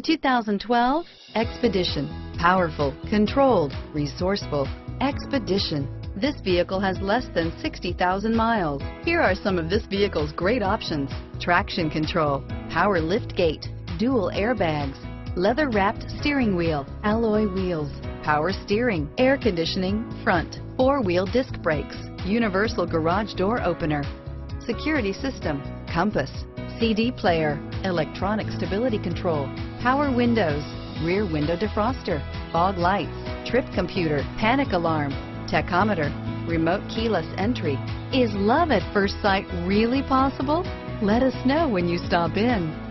2012 Expedition. Powerful, controlled, resourceful. Expedition. This vehicle has less than 60,000 miles. Here are some of this vehicle's great options. Traction control, power lift gate, dual airbags, leather wrapped steering wheel, alloy wheels, power steering, air conditioning, front, four wheel disc brakes, universal garage door opener, security system, compass, CD player, electronic stability control, power windows, rear window defroster, fog lights, trip computer, panic alarm, tachometer, remote keyless entry. Is love at first sight really possible? Let us know when you stop in.